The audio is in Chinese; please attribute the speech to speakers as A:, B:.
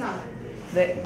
A: 上。
B: 对。